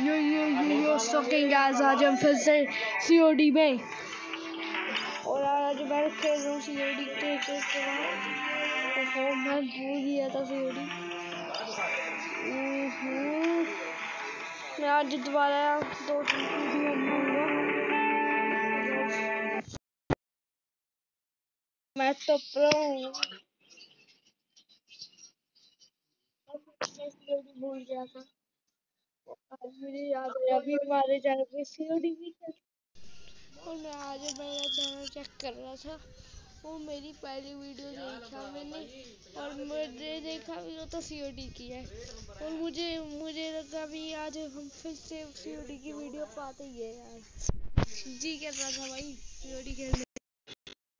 यो यो यो यो sucking guys आज हम फिर से सीओडी में। और आज मैं खेल रहा हूँ सीओडी के के तो मैं भूल गया था सीओडी मैं आज दोबारा दो वीडियो बनाऊँगा मैं तो प्रो हूँ। भूल गया था। मुझे याद है, अभी हमारे चैनल पे सीओडी भी और मैं आज मेरा चैनल चेक कर रहा था। वो मेरी पहली वीडियो देखा मैंने और मैंने देखा भी वो तो सीओडी की है। और मुझे मुझे लगा भी आज हम फिर से सीओडी की वीडियो पाते ही है यार। जी कर रहा था भाई सीओडी खेलने।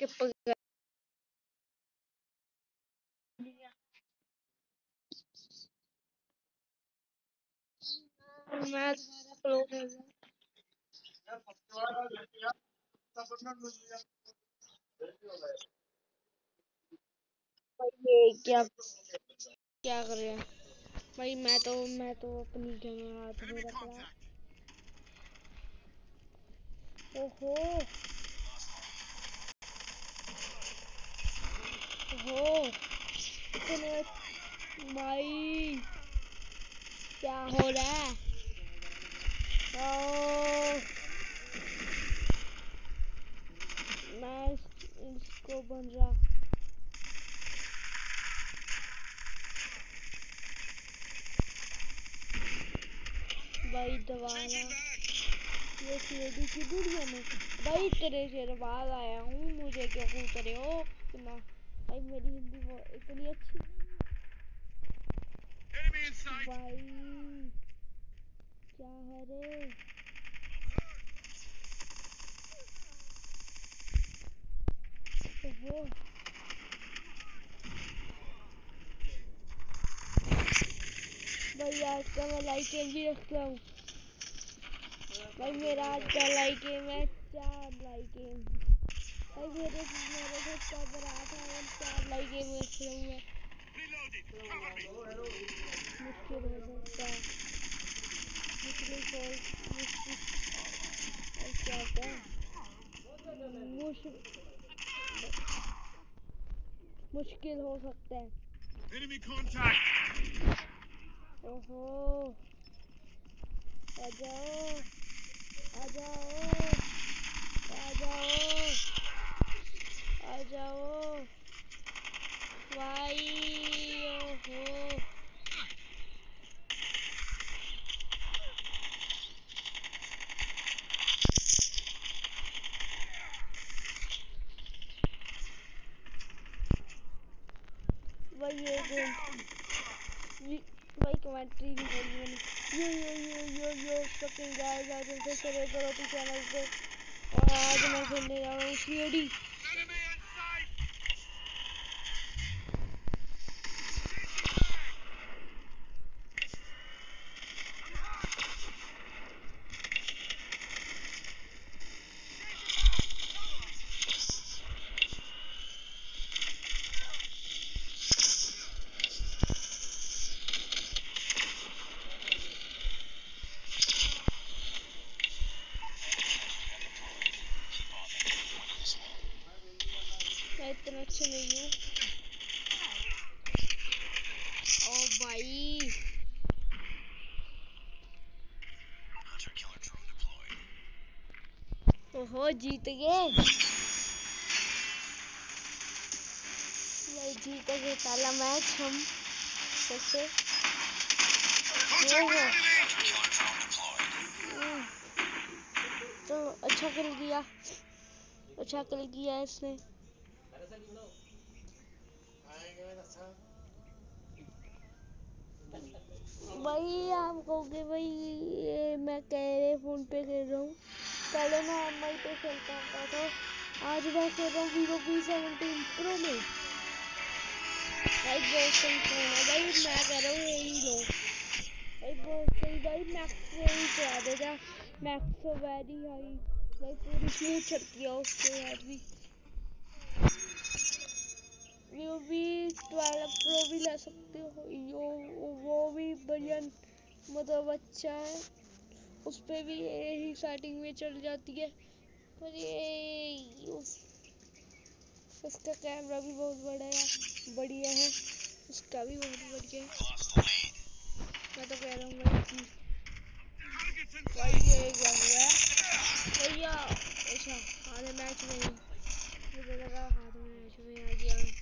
के खेल ये क्या क्या कर रहे हैं भाई मैं तो मैं तो अपनी जगह हाथ में रख रहा ओहो ओहो भाई क्या हो रहा है? ओ, मैं भाई भाई तेरे से बाद आया हूँ मुझे क्यों कूद रहे हो इतना भाई मेरी हिंदी इतनी अच्छी भाई क्या है रे? ओहो। भाई आज का मैं लाइक भी रखता हूँ। भाई मेरा आज का लाइक है चार लाइक भाई मेरे मेरे को कब रहा था और चार लाइक में रख रहा हूँ मुश्किल हो सकता है। मुश्किल हो सकता है Enemy contact. ओहो आ जाओ आ जाओ आ जाओ आ जाओ, भाई, ओहो भाई भाई कमेंट्री नहीं बोली मैंने यो यो यो यो यो फकिंग गाइस आज हम फिर से करो चैनल पे और अच्छा नहीं हूँ ओ भाई। ओहो जीत गए। भाई जीत गए पहला मैच हम कैसे तो अच्छा कर दिया अच्छा कर दिया इसने। भाई आप कहोगे भाई मैं कैरे फ़ोन पे खेल रहा हूँ। पहले मैं एम आई पे खेलता था आज मैं खेल रहा हूँ वीवो वी सेवनटीन प्रो में। भाई, बहुत सही फ़ोन है। भाई, मैं कह रहा हूँ यही लो। भाई, बहुत सही, भाई मैक्स यही चला देगा मैक्स वेरी हाई भाई, पूरी चलती है उसके बाद भी। यो भी ट्वेल्व प्रो भी ले सकते हो। यो, वो भी बढ़िया मतलब अच्छा है। उस पर भी यही सेटिंग में चल जाती है। पर ये, उस, उसका कैमरा भी बहुत बड़ा है, बढ़िया है। उसका भी बहुत बढ़िया है। मैं तो कह रहा हूँ भाई कि ये क्या हुआ भैया अच्छा आधे मैच में ही। मुझे लगा हाथ मैच में आ गया।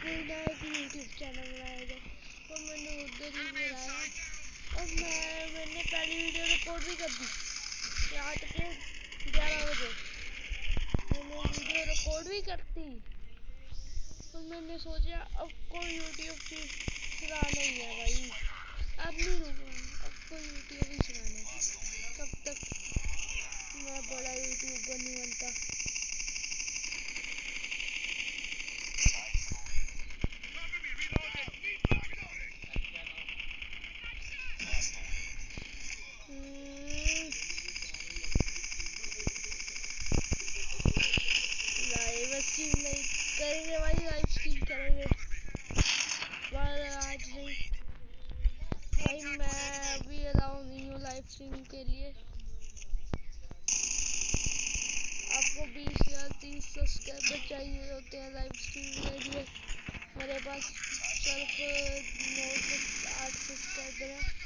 एक यूट्यूब चैनल बनाया जाए और मैंने उधर ही बनाया और मैं मैंने पहली वीडियो रिकॉर्ड भी कर दी। रात के ग्यारह बजे। मैंने वीडियो रिकॉर्ड भी कर दी तो मैंने सोचा अब कोई यूट्यूब की चला नहीं है भाई अब नहीं रुकूँगा अब कोई यूट्यूब ही चलाना कब तक मैं बड़ा यूट्यूबर नहीं बनता हम्म, लाइव स्ट्रीम नहीं करेंगे भाई लाइव स्ट्रीम करेंगे पर आज नहीं भाई मैं अभी अलाउ नहीं हूँ लाइव स्ट्रीम लिए। आपको बीस या तीस सब्सक्राइबर चाहिए होते हैं लाइव स्ट्रीम के लिए। मेरे पास सिर्फ़ नौ से आठ सब्सक्राइबर हैं।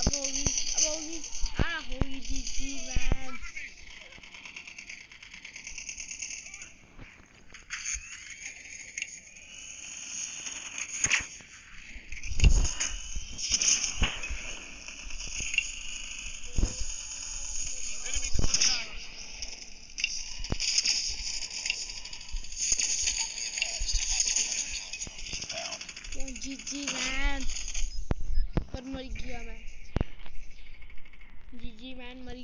I'm only, I'm only, I'm only, ah, ho GG, man.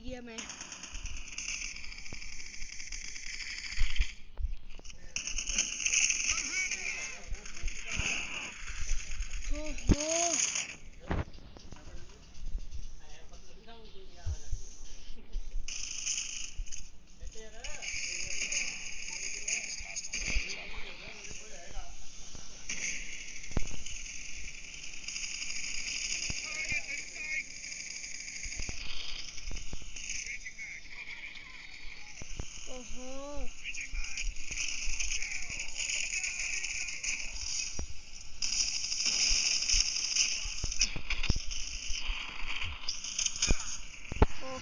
गया मैं।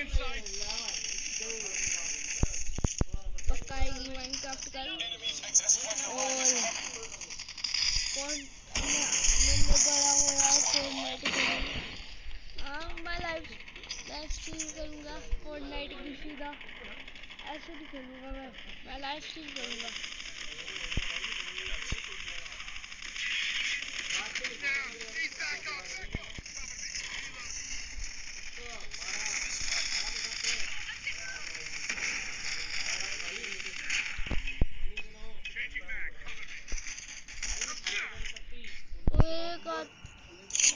Enemy in पक्का आएगी माइनक्राफ्ट कल और कौन मैं बड़ा हो है हाँ. He's back up.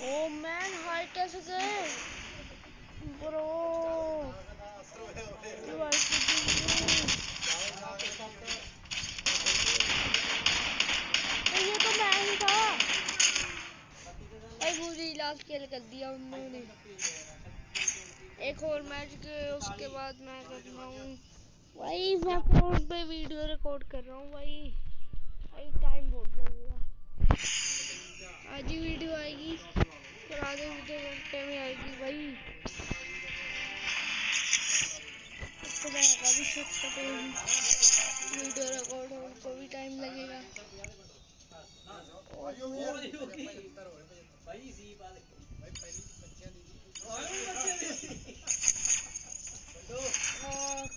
Oh man hi कैसे गए ब्रो ये तो मैं ही था भाई मुझे लास्ट किल कर दिया उन्होंने एक और मैच के उसके बाद मैं करना हूँ। भाई मैं फ़ोन पे वीडियो रिकॉर्ड कर रहा हूँ भाई। भाई टाइम बहुत लगेगा। आज ही वीडियो आएगी फिर आधे वीडियो घंटे में आएगी भाई। उसको जाएगा भी शूट वीडियो रिकॉर्ड हो उनको भी टाइम लगेगा। और लास्ट मैच मैच खेल रहा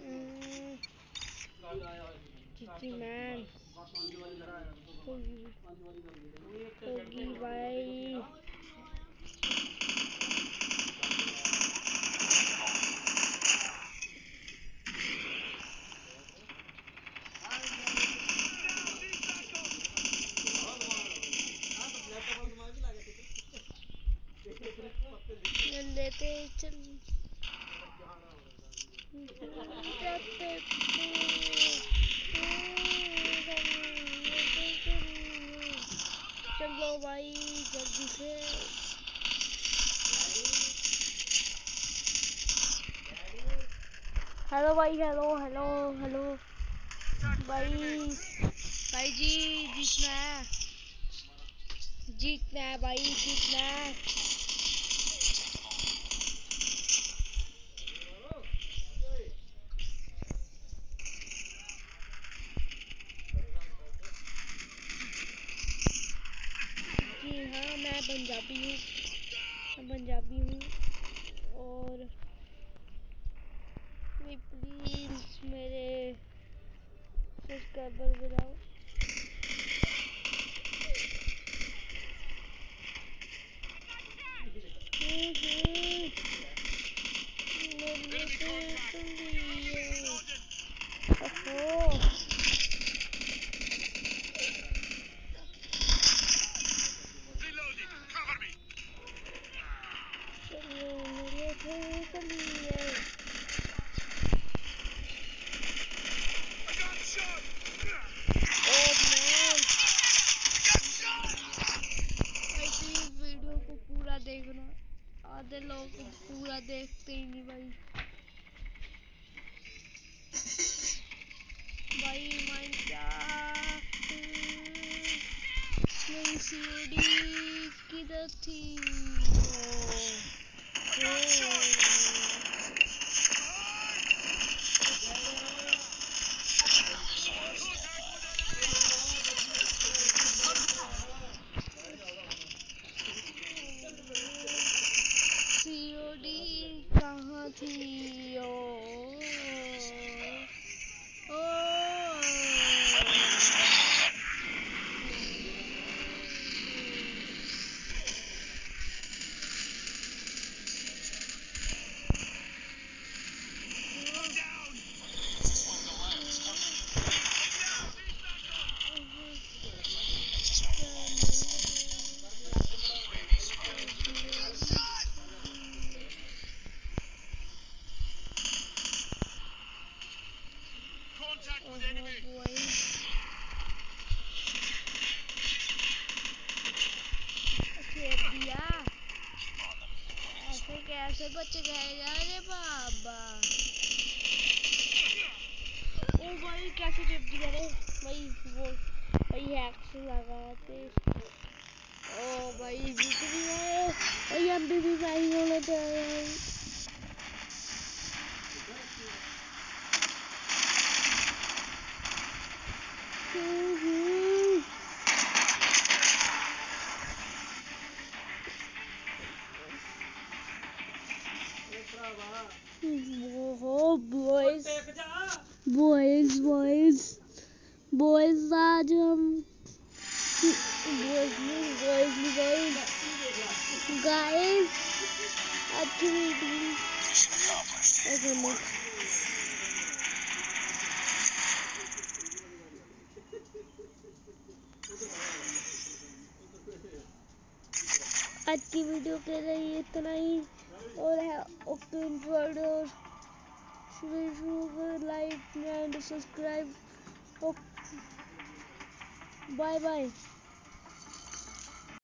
हम्म, होगी होगी भाई चल भाई जल्दी से हेलो भाई, हेलो हेलो हेलो। भाई भाई जी, जीतना है। जीतना है भाई, जीतना है जी हाँ मैं पंजाबी हूँ मैं पंजाबी हूँ और प्लीज़ मेरे सब्सक्राइबर बढ़ाओ हम्म, हम्म, मेरे से तुम लिए। ओहो चलिए मेरे से चलिए Oh man! भाई प्लीज़ वीडियो को पूरा देखना आधे लोग पूरा देखते ही नहीं भाई। भाई माइनक्राफ्ट सीडी किधर थी? ओ, सीओडी भाई लगाते ओ भाई जीत भी गए भाई हम भी भी भाई होने थे वीडियो आज की वीडियो के लिए इतना ही। और है ओके और like and subscribe bye bye